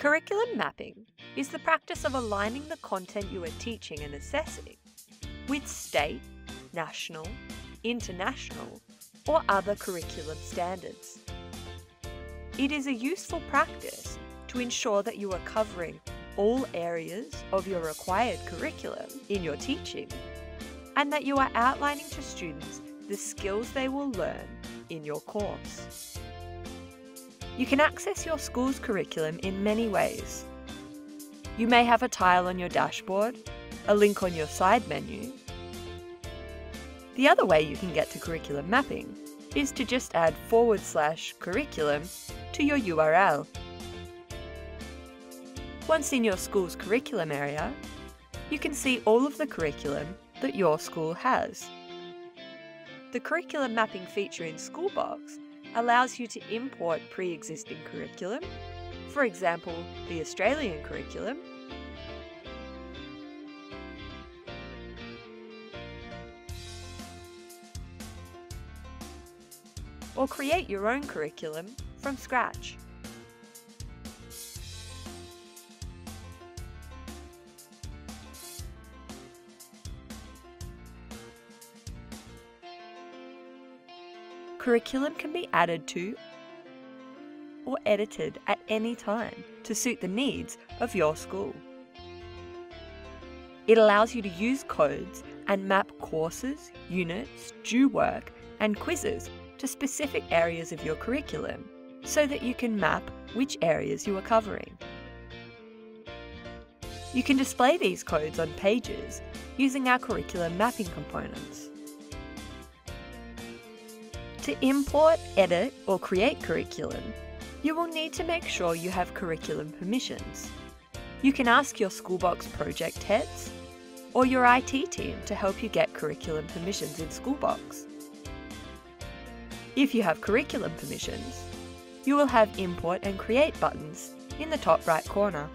Curriculum mapping is the practice of aligning the content you are teaching and assessing with state, national, international, or other curriculum standards. It is a useful practice to ensure that you are covering all areas of your required curriculum in your teaching and that you are outlining to students the skills they will learn in your course. You can access your school's curriculum in many ways. You may have a tile on your dashboard, a link on your side menu. The other way you can get to curriculum mapping is to just add forward slash curriculum to your URL. Once in your school's curriculum area, you can see all of the curriculum that your school has. The curriculum mapping feature in Schoolbox allows you to import pre-existing curriculum, for example, the Australian curriculum, or create your own curriculum from scratch. Curriculum can be added to or edited at any time to suit the needs of your school. It allows you to use codes and map courses, units, due work, and quizzes to specific areas of your curriculum so that you can map which areas you are covering. You can display these codes on pages using our curriculum mapping components. To import, edit, or create curriculum, you will need to make sure you have curriculum permissions. You can ask your Schoolbox project heads or your IT team to help you get curriculum permissions in Schoolbox. If you have curriculum permissions, you will have import and create buttons in the top right corner.